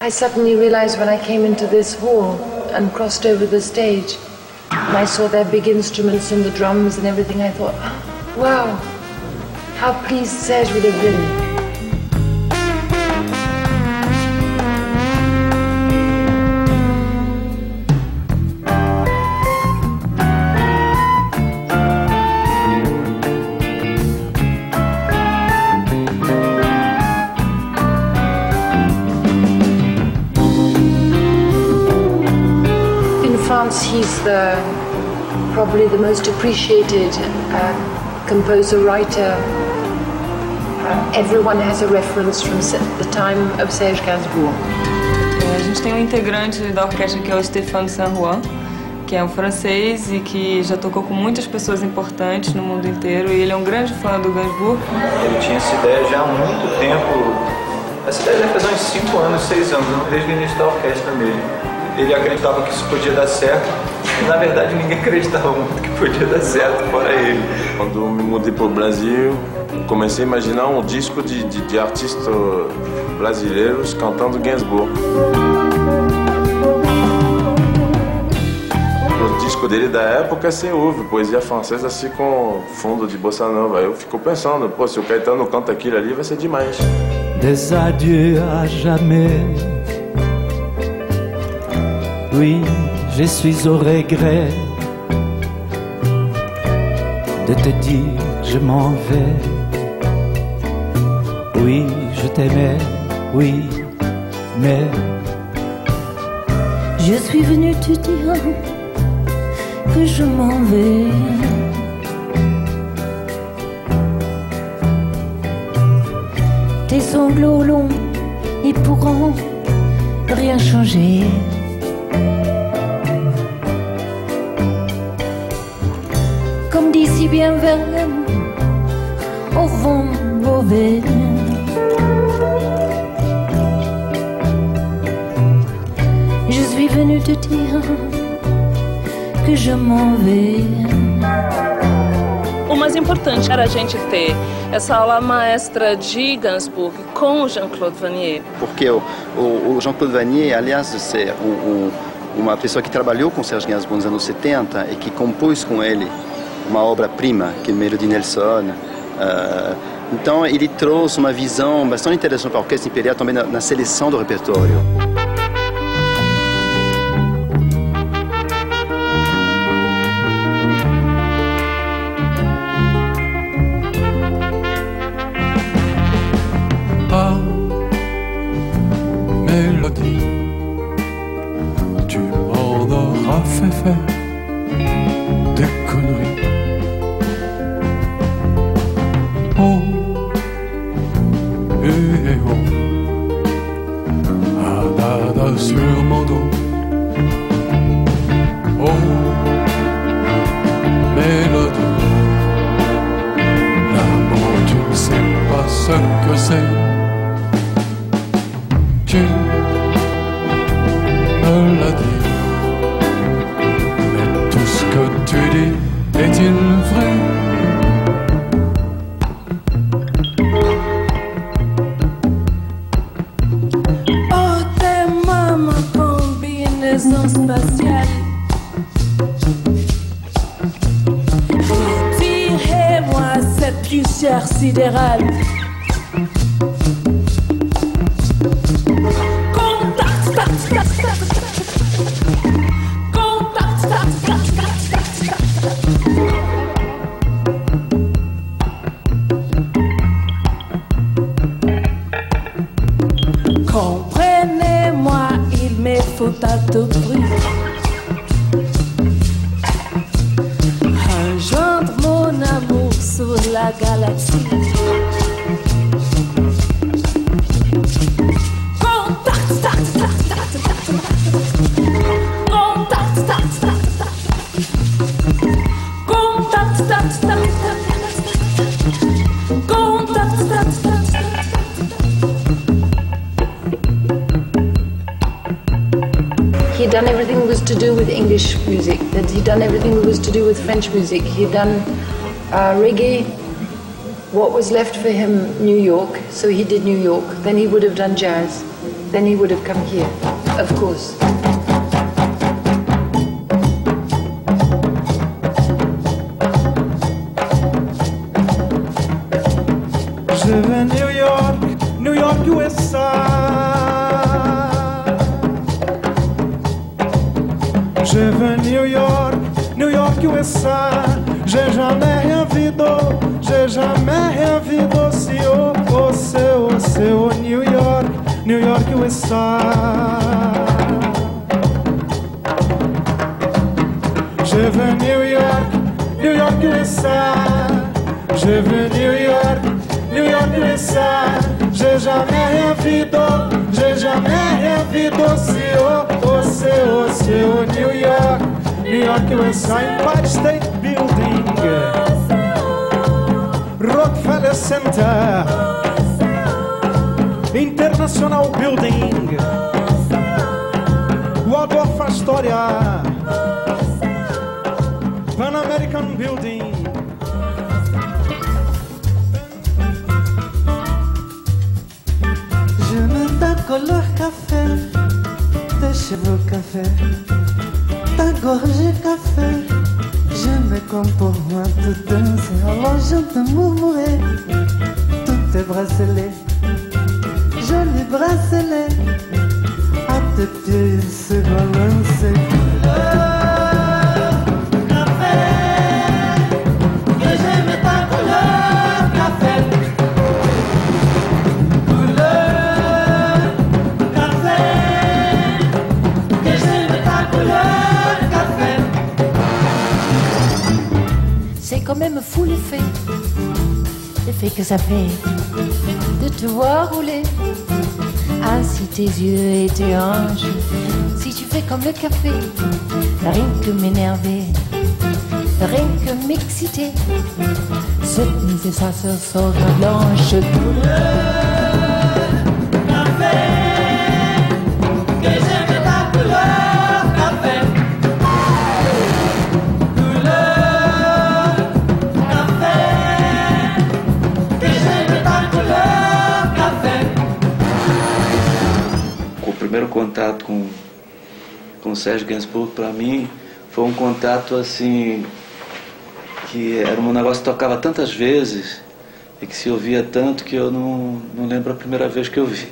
I suddenly realized when I came into this hall and crossed over the stage, and I saw their big instruments and the drums and everything, I thought, ah, wow, how pleased Serge would have been. France, he's the probably the most appreciated uh, composer writer. Uh, everyone has a reference from the time of Serge Gainsbourg. A gente tem um integrante da orquestra que é o Stéphane Saint-Juan, que é um francês e que já tocou com muitas pessoas importantes no mundo inteiro. E ele é um grande fã do Gainsbourg. Ele tinha essa ideia já há muito tempo. Essa ideia já faz uns 5 anos, 6 anos, desde o início da orquestra mesmo ele acreditava que isso podia dar certo. E, na verdade, ninguém acreditava muito que podia dar certo, fora ele. Quando me mudei para o Brasil, comecei a imaginar um disco de, de, de artistas brasileiros cantando Gainsbourg. O disco dele da época você ouve poesia francesa assim com fundo de bossa nova. Eu fico pensando, pô, se o Caetano canta aquilo ali vai ser demais. Des adieux à jamais Oui, je suis au regret de te dire je m'en vais. Oui, je t'aimais, oui, mais je suis venu te dire que je m'en vais. Tes sanglots longs, ils pourront rien changer. Bien verlaine au vent mauvais. Je suis venu te dire que je m'en vais. O mais importante era a gente ter essa aula maestra de Gainsbourg com o Jean-Claude Vanier. Porque o, o, o Jean-Claude Vanier, aliás de ser um, um, uma pessoa que trabalhou com Serge Gainsbourg nos anos 70 e que compôs com ele uma obra-prima, que é Melody Nelson. Uh, então ele trouxe uma visão bastante interessante para a Orquestra Imperial também na, na seleção do repertório. hope. sidérale He'd done everything was to do with English music. That he'd done everything was to do with French music. He'd done uh, reggae, what was left for him, New York, so he did New York. Then he would have done jazz. then he would have come here, of course. Je vais New York, New York, USA. Je veux New York, New York, USA. J'ai jamais rien vu j'ai jamais vu d'aussi haut. Oh, c'est oh, c'est oh, New York, New York, USA. Je veux New York, New York, USA. Je veux New York, New York, USA. J'ai jamais rien vu d'eau, j'ai jamais vu c'est oh, c'est oh, New York, New York, USA. Empire State Building, Rockefeller Center, International Building, Waldorf Astoria, Pan American Building. j'entends murmurer tous tes bracelets. Quand même fou l'effet, l'effet que ça fait de te voir rouler. Ah, si tes yeux étaient anges, si tu fais comme le café, rien que m'énerver, rien que m'exciter. Cette nuit, ça se sort blanche. O contato com, com o Sérgio Gainsbourg, para mim, foi um contato assim, que era um negócio que tocava tantas vezes e que se ouvia tanto que eu não, não lembro a primeira vez que eu vi.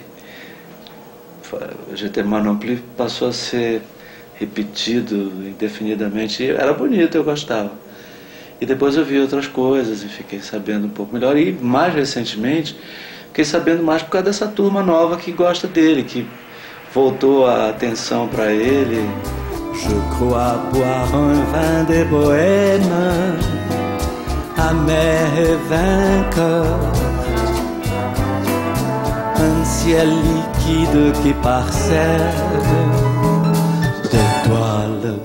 GT Manompli passou a ser repetido indefinidamente e era bonito, eu gostava. E depois eu vi outras coisas e fiquei sabendo um pouco melhor. E mais recentemente, fiquei sabendo mais por causa dessa turma nova que gosta dele, que voltou a atenção para ele. Je crois boire un vin des bohèmes, amer et vainqueur. Un ciel liquide qui parcelle d'étoiles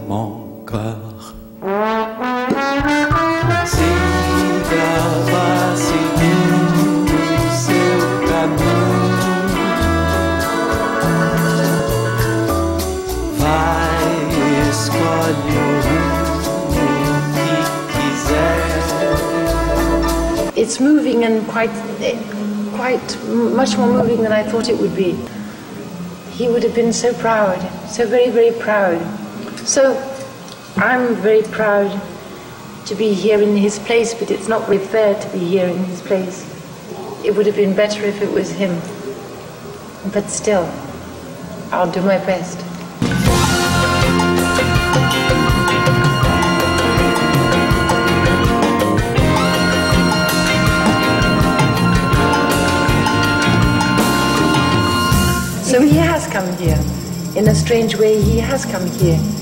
moving and quite, eh, quite much more moving than I thought it would be. He would have been so proud, so very, very proud. So I'm very proud to be here in his place, but it's not very fair to be here in his place. It would have been better if it was him. But still, I'll do my best. He has come here. In a strange way, he has come here.